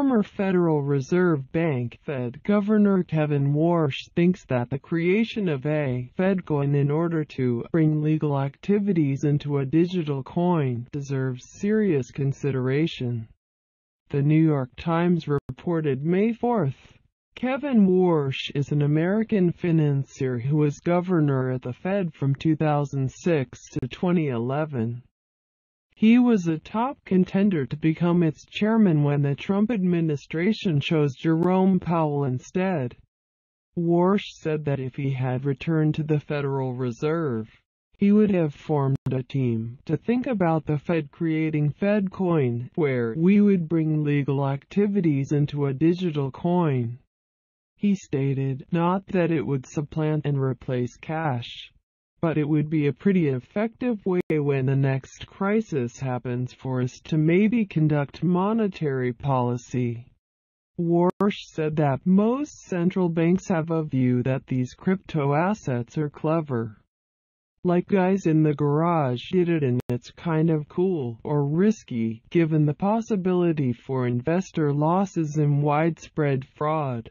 Former Federal Reserve Bank Fed Governor Kevin Warsh thinks that the creation of a Fedcoin in order to bring legal activities into a digital coin deserves serious consideration. The New York Times reported May 4th. Kevin Warsh is an American financier who was governor at the Fed from 2006 to 2011. He was a top contender to become its chairman when the Trump administration chose Jerome Powell instead. Warsh said that if he had returned to the Federal Reserve, he would have formed a team to think about the Fed creating FedCoin, where we would bring legal activities into a digital coin. He stated, not that it would supplant and replace cash, but it would be a pretty effective way when the next crisis happens for us to maybe conduct monetary policy. Warsh said that most central banks have a view that these crypto assets are clever. Like guys in the garage did it and it's kind of cool, or risky, given the possibility for investor losses and widespread fraud.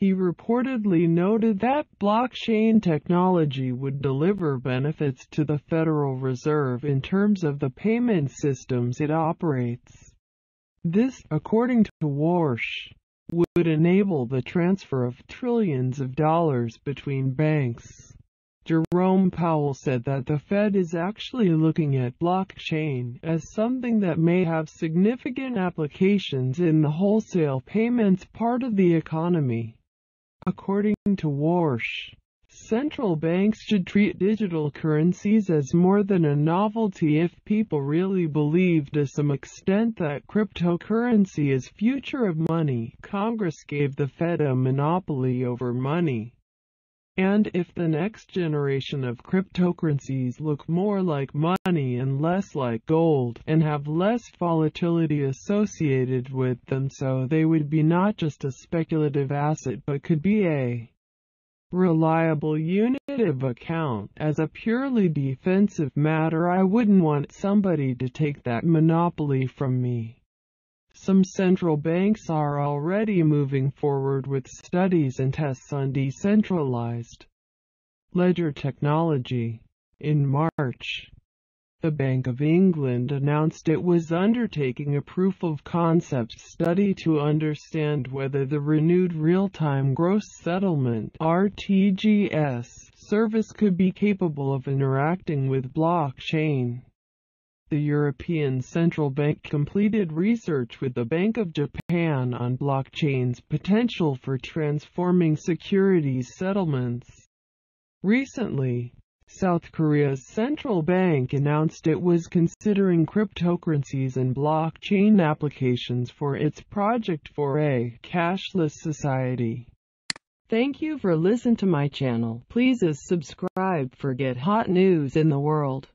He reportedly noted that blockchain technology would deliver benefits to the Federal Reserve in terms of the payment systems it operates. This, according to Warsh, would enable the transfer of trillions of dollars between banks. Jerome Powell said that the Fed is actually looking at blockchain as something that may have significant applications in the wholesale payments part of the economy. According to Warsh, central banks should treat digital currencies as more than a novelty if people really believe to some extent that cryptocurrency is future of money. Congress gave the Fed a monopoly over money. And if the next generation of cryptocurrencies look more like money and less like gold, and have less volatility associated with them so they would be not just a speculative asset but could be a reliable unit of account. As a purely defensive matter I wouldn't want somebody to take that monopoly from me. Some central banks are already moving forward with studies and tests on decentralized ledger technology. In March, the Bank of England announced it was undertaking a proof of concept study to understand whether the renewed real-time gross settlement RTGS service could be capable of interacting with blockchain the European Central Bank completed research with the Bank of Japan on blockchain's potential for transforming securities settlements. Recently, South Korea's central bank announced it was considering cryptocurrencies and blockchain applications for its project for a cashless society. Thank you for listening to my channel. Please subscribe for get hot news in the world.